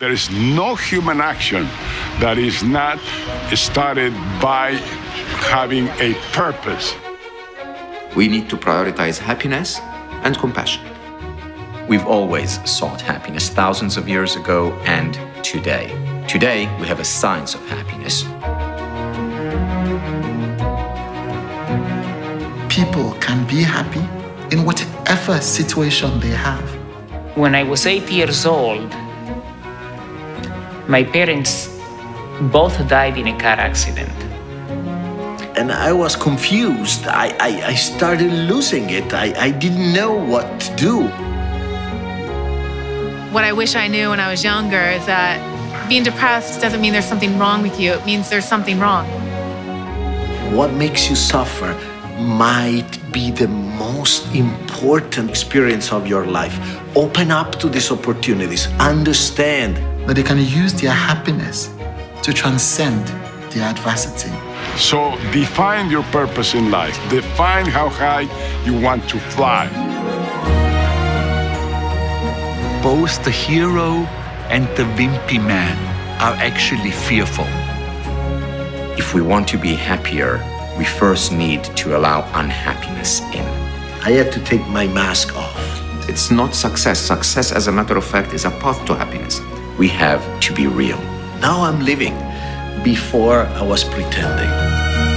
There is no human action that is not started by having a purpose. We need to prioritize happiness and compassion. We've always sought happiness thousands of years ago and today. Today, we have a science of happiness. People can be happy in whatever situation they have. When I was eight years old, my parents both died in a car accident. And I was confused. I, I, I started losing it. I, I didn't know what to do. What I wish I knew when I was younger is that being depressed doesn't mean there's something wrong with you, it means there's something wrong. What makes you suffer might be the most important experience of your life. Open up to these opportunities, understand that they can use their happiness to transcend their adversity. So define your purpose in life. Define how high you want to fly. Both the hero and the wimpy man are actually fearful. If we want to be happier, we first need to allow unhappiness in. I had to take my mask off. It's not success. Success, as a matter of fact, is a path to happiness. We have to be real. Now I'm living. Before I was pretending.